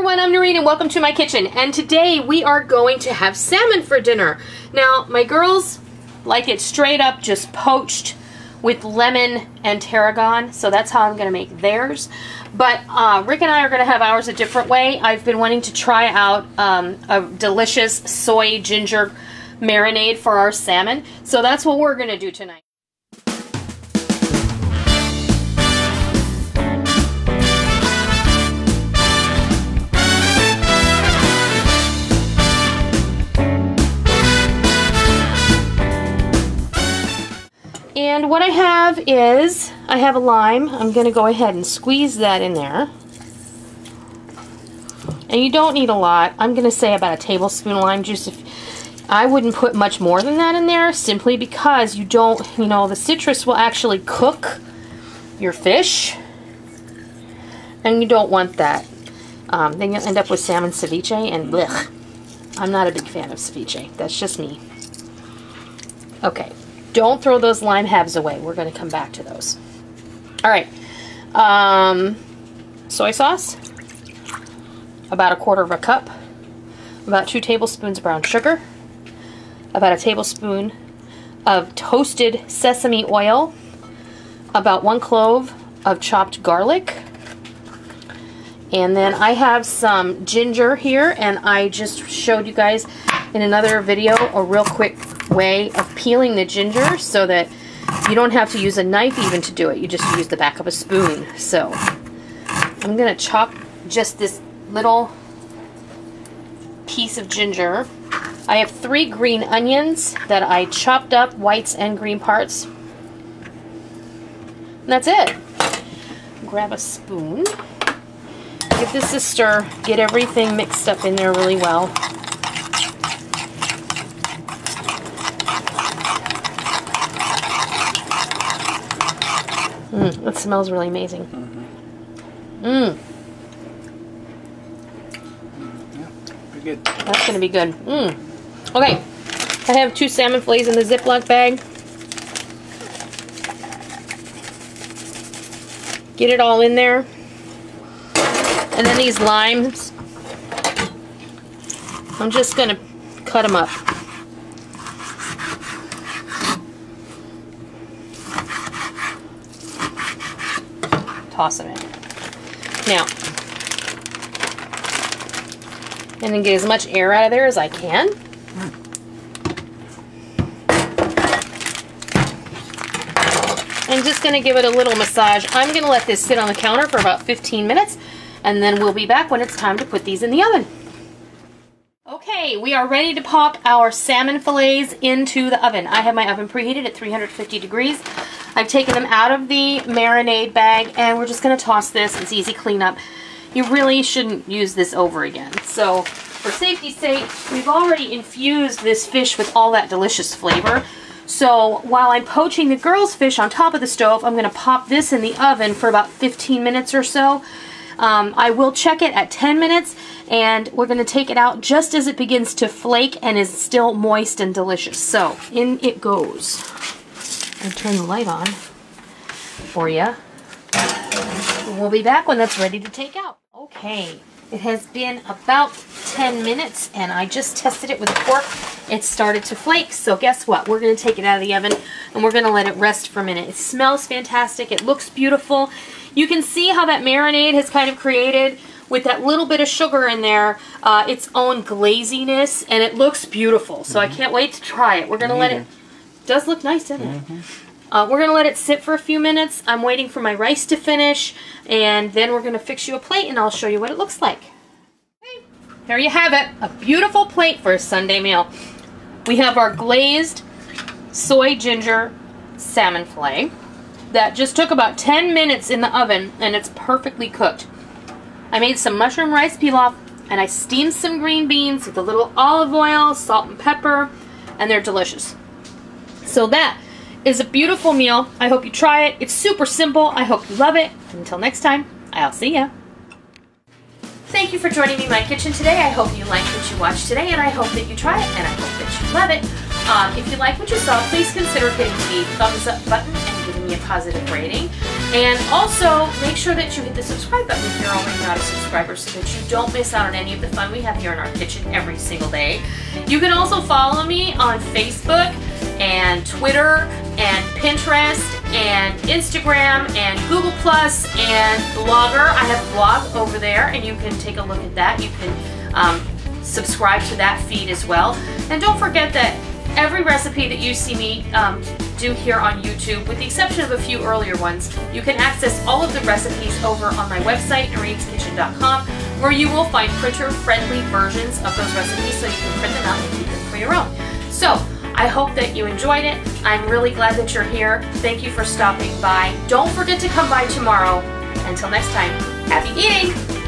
everyone, I'm Noreen and welcome to my kitchen. And today we are going to have salmon for dinner. Now, my girls like it straight up just poached with lemon and tarragon, so that's how I'm going to make theirs. But uh, Rick and I are going to have ours a different way. I've been wanting to try out um, a delicious soy ginger marinade for our salmon, so that's what we're going to do tonight. And what I have is, I have a lime. I'm going to go ahead and squeeze that in there. And you don't need a lot. I'm going to say about a tablespoon of lime juice. If, I wouldn't put much more than that in there simply because you don't, you know, the citrus will actually cook your fish. And you don't want that. Um, then you'll end up with salmon ceviche and blech. I'm not a big fan of ceviche. That's just me. Okay, don't throw those lime halves away. We're going to come back to those. All right. Um, soy sauce. About a quarter of a cup. About two tablespoons brown sugar. About a tablespoon of toasted sesame oil. About one clove of chopped garlic. And then I have some ginger here, and I just showed you guys in another video a real quick way of peeling the ginger so that you don't have to use a knife even to do it. You just use the back of a spoon. So I'm going to chop just this little piece of ginger. I have three green onions that I chopped up, whites and green parts. And that's it. Grab a spoon. Give this a stir. Get everything mixed up in there really well. Mm, it smells really amazing. Mmm. Good. That's to be good. Mmm. Okay. I have two salmon fillets in the Ziploc bag. Get it all in there. And then these limes. I'm just to cut them up. In. Now, and then get as much air out of there as I can. I'm just going to give it a little massage. I'm going to let this sit on the counter for about 15 minutes, and then we'll be back when it's time to put these in the oven. Okay, we are ready to pop our salmon fillets into the oven. I have my oven preheated at 350 degrees. I've taken them out of the marinade bag and we're just going to toss this. It's easy cleanup. You really shouldn't use this over again. So for safety's sake, we've already infused this fish with all that delicious flavor. So while I'm poaching the girl's fish on top of the stove, I'm going to pop this in the oven for about 15 minutes or so. Um, I will check it at 10 minutes and we're going to take it out just as it begins to flake and is still moist and delicious. So in it goes and turn the light on for you. We'll be back when that's ready to take out. Okay, it has been about 10 minutes and I just tested it with a fork. It started to flake, so guess what? We're going to take it out of the oven and we're going to let it rest for a minute. It smells fantastic. It looks beautiful. You can see how that marinade has kind of created with that little bit of sugar in there, uh, its own glaziness, and it looks beautiful. So mm -hmm. I mm-hmm. can't wait to try it. We're going to let it does look nice, doesn't it? Mm -hmm. uh, we're going to let it sit for a few minutes. I'm waiting for my rice to finish, and then we're going to fix you a plate, and I'll show you what it looks like. Okay. There you have it, a beautiful plate for a Sunday meal. We have our glazed soy ginger salmon fillet that just took about 10 minutes in the oven, and it's perfectly cooked. I made some mushroom rice pilaf, and I steamed some green beans with a little olive oil, salt and pepper, and they're delicious. So that is a beautiful meal. I hope you try it. It's super simple. I hope you love it. Until next time, I'll see ya. Thank you for joining me in my kitchen today. I hope you liked what you watched today, and I hope that you try it, and I hope that you love it. Um, if you like what you saw, please consider hitting the thumbs up button and giving me a positive rating. And also, make sure that you hit the subscribe button if you're already not a subscriber so that you don't miss out on any of the fun we have here in our kitchen every single day. You can also follow me on Facebook and Twitter and Pinterest and Instagram and Google Plus and Blogger. I have a blog over there and you can take a look at that. You can um, subscribe to that feed as well. And don't forget that every recipe that you see me um, do here on YouTube, with the exception of a few earlier ones, you can access all of the recipes over on my website, Noreen'sKitchen.com, where you will find printer-friendly versions of those recipes so you can print them out and keep them for your own. So, I hope that you enjoyed it. I'm really glad that you're here. Thank you for stopping by. Don't forget to come by tomorrow. Until next time, happy eating!